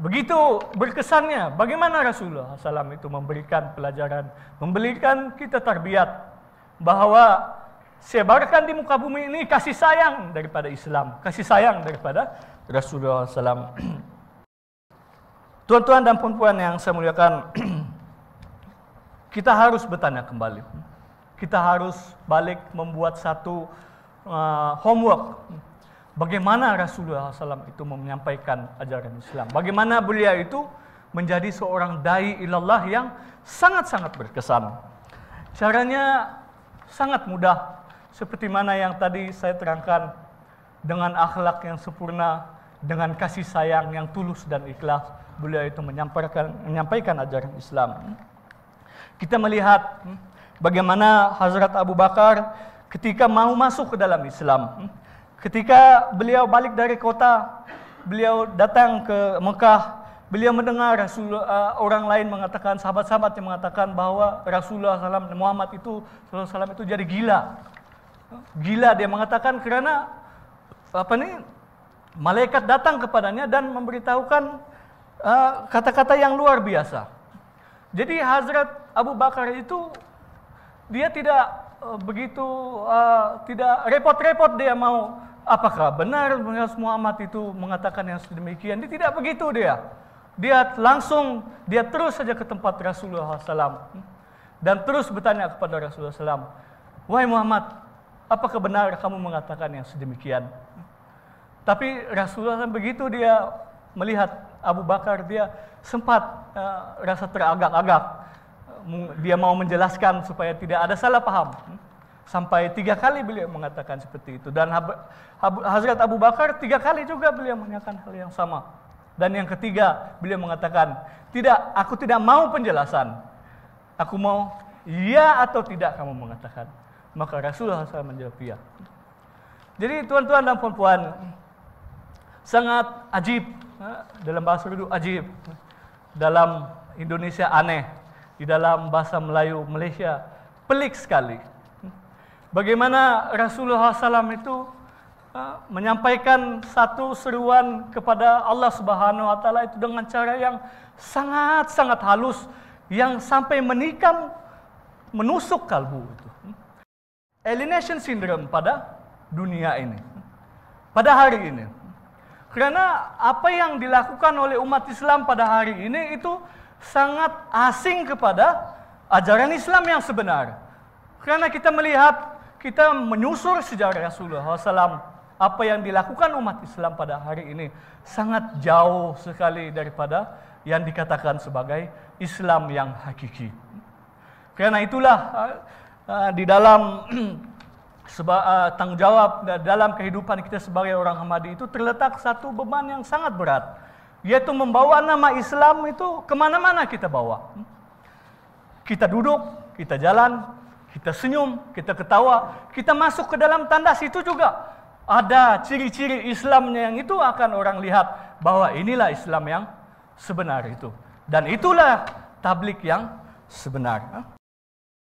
begitu berkesannya bagaimana Rasulullah SAW itu memberikan pelajaran, memberikan kita tarbiyat bahwa sebarkan di muka bumi ini kasih sayang daripada Islam, kasih sayang daripada Rasulullah SAW. Tuan-tuan dan puan-puan yang saya muliakan, kita harus bertanya kembali. Kita harus balik membuat satu uh, homework. Bagaimana Rasulullah SAW itu menyampaikan ajaran Islam. Bagaimana beliau itu menjadi seorang dai ilallah yang sangat-sangat berkesan. Caranya sangat mudah. Seperti mana yang tadi saya terangkan. Dengan akhlak yang sempurna, dengan kasih sayang yang tulus dan ikhlas, beliau itu menyampaikan, menyampaikan ajaran Islam. Kita melihat hmm, bagaimana Hazrat Abu Bakar ketika mau masuk ke dalam Islam. Ketika beliau balik dari kota, beliau datang ke Mekah, beliau mendengar Rasulullah, uh, orang lain mengatakan, sahabat-sahabat yang mengatakan bahwa Rasulullah SAW, Muhammad itu, SAW itu jadi gila. Gila dia mengatakan karena apa nih malaikat datang kepadanya dan memberitahukan uh, kata-kata uh, yang luar biasa. Jadi Hazrat Abu Bakar itu dia tidak uh, begitu uh, tidak repot-repot dia mau apakah benar Muhammad itu mengatakan yang sedemikian. Dia tidak begitu dia. Dia langsung dia terus saja ke tempat Rasulullah SAW dan terus bertanya kepada Rasulullah SAW, wahai Muhammad, apakah benar kamu mengatakan yang sedemikian? Tapi Rasulullah begitu dia melihat Abu Bakar dia sempat uh, rasa teragak-agak. Dia mau menjelaskan supaya tidak ada salah paham. Sampai tiga kali beliau mengatakan seperti itu. Dan Hazrat Abu Bakar tiga kali juga beliau mengatakan hal yang sama. Dan yang ketiga beliau mengatakan, tidak, aku tidak mau penjelasan. Aku mau iya atau tidak kamu mengatakan. Maka Rasulullah SAW menjawab iya. Jadi tuan-tuan dan puan-puan, sangat ajib dalam bahasa Urdu ajib dalam Indonesia aneh di dalam bahasa Melayu Malaysia pelik sekali bagaimana Rasulullah SAW itu menyampaikan satu seruan kepada Allah Subhanahu wa taala itu dengan cara yang sangat-sangat halus yang sampai menikam menusuk kalbu itu. Alienation syndrome pada dunia ini. Pada hari ini. Karena apa yang dilakukan oleh umat Islam pada hari ini itu sangat asing kepada ajaran Islam yang sebenar. Karena kita melihat, kita menyusur sejarah Rasulullah SAW, apa yang dilakukan umat Islam pada hari ini sangat jauh sekali daripada yang dikatakan sebagai Islam yang hakiki. Karena itulah uh, di dalam uh, tanggung jawab dalam kehidupan kita sebagai orang Hamadi itu terletak satu beban yang sangat berat. Yaitu membawa nama Islam itu ke mana-mana kita bawa. Kita duduk, kita jalan, kita senyum, kita ketawa, kita masuk ke dalam tandas itu juga ada ciri-ciri Islamnya yang itu akan orang lihat bahwa inilah Islam yang sebenar itu. Dan itulah tablik yang sebenar.